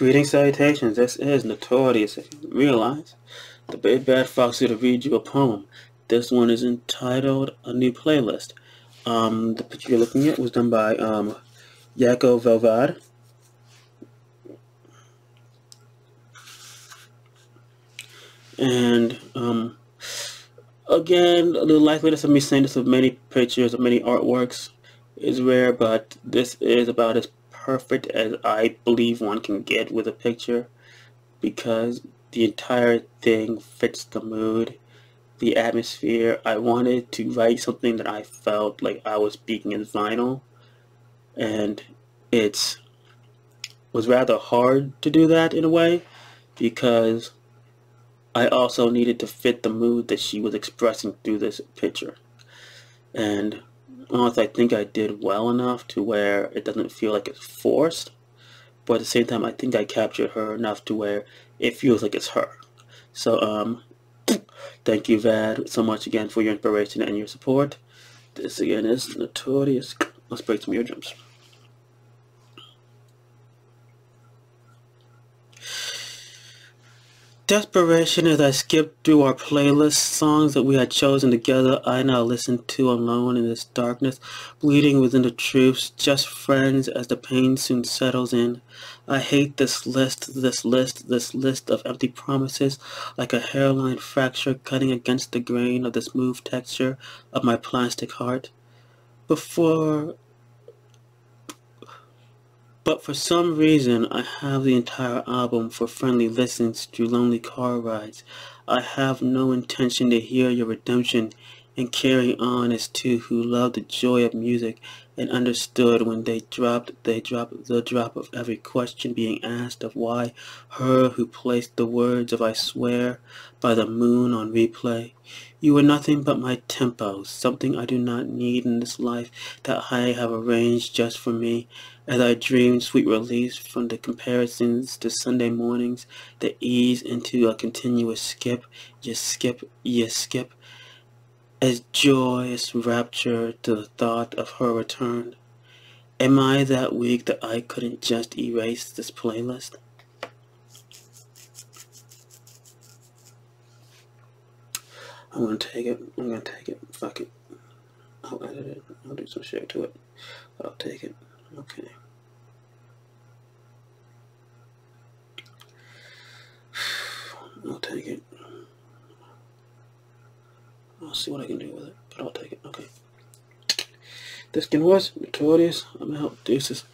Greetings, salutations. This is Notorious. If you realize, the Big Bad Fox here to read you a poem. This one is entitled A New Playlist. Um, the picture you're looking at was done by um, Yakovlev-Vad. And um, again, the likeliness of me saying this of many pictures of many artworks is rare, but this is about as perfect as I believe one can get with a picture because the entire thing fits the mood, the atmosphere. I wanted to write something that I felt like I was speaking in vinyl and it was rather hard to do that in a way because I also needed to fit the mood that she was expressing through this picture. And honestly, I think I did well enough to where it doesn't feel like it's forced. But at the same time, I think I captured her enough to where it feels like it's her. So, um, thank you, Vad, so much again for your inspiration and your support. This again is Notorious. Let's break some eardrums. Desperation as I skipped through our playlist, songs that we had chosen together, I now listen to alone in this darkness, bleeding within the truths, just friends as the pain soon settles in. I hate this list, this list, this list of empty promises, like a hairline fracture cutting against the grain of the smooth texture of my plastic heart. Before but for some reason, I have the entire album for friendly listens through lonely car rides. I have no intention to hear your redemption and carry on as two who love the joy of music and understood when they dropped they dropped the drop of every question being asked of why her who placed the words of I swear by the moon on replay. You were nothing but my tempo, something I do not need in this life that I have arranged just for me, as I dreamed sweet release from the comparisons to Sunday mornings that ease into a continuous skip, you skip, you skip, as joyous rapture to the thought of her return. Am I that weak that I couldn't just erase this playlist? I'm gonna take it. I'm gonna take it. Fuck it. I'll edit it. I'll do some shit to it. I'll take it. Okay. I'll take it. I'll see what I can do with it, but I'll take it. Okay. This skin was notorious. I'm out. Deuces.